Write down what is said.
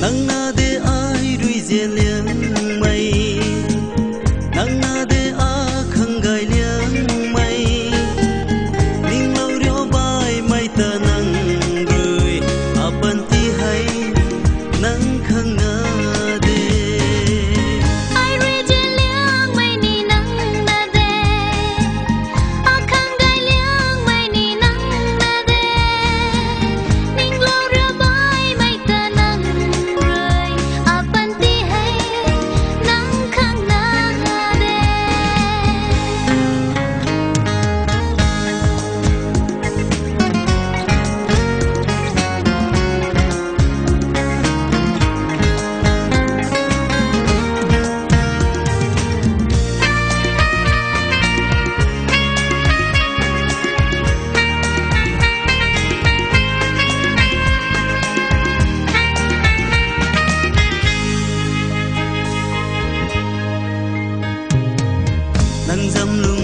能拿的爱对见了。nắng dâm luôn